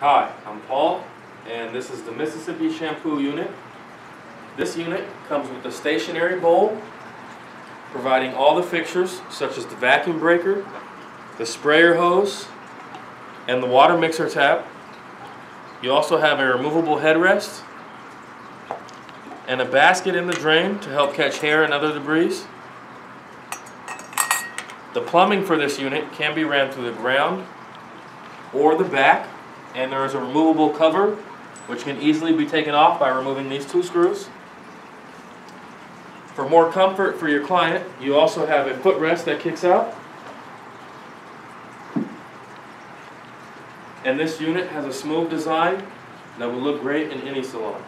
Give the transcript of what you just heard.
Hi, I'm Paul, and this is the Mississippi Shampoo unit. This unit comes with a stationary bowl, providing all the fixtures such as the vacuum breaker, the sprayer hose, and the water mixer tap. You also have a removable headrest and a basket in the drain to help catch hair and other debris. The plumbing for this unit can be ran through the ground or the back and there is a removable cover which can easily be taken off by removing these two screws. For more comfort for your client, you also have a footrest that kicks out. And this unit has a smooth design that will look great in any salon.